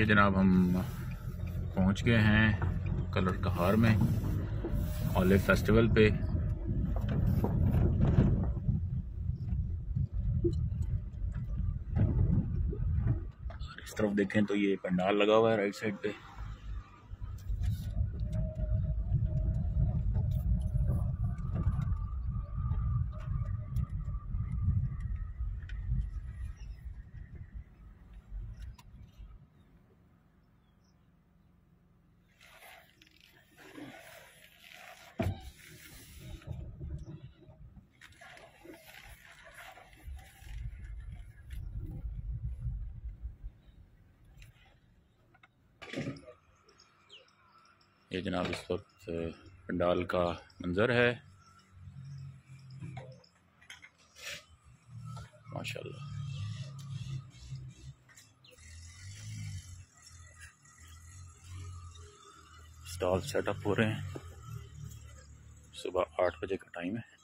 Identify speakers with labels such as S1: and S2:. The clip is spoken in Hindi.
S1: ये जनाब, हम पहुँच गए हैं कलर कहार में ऑलिव फेस्टिवल पे। इस तरफ़ देखें तो ये पंडाल लगा हुआ है राइट साइड पे। ये जनाब इस वक्त पंडाल का मंज़र है। माशाल्लाह। स्टॉल सेटअप हो रहे हैं। सुबह आठ बजे का टाइम है।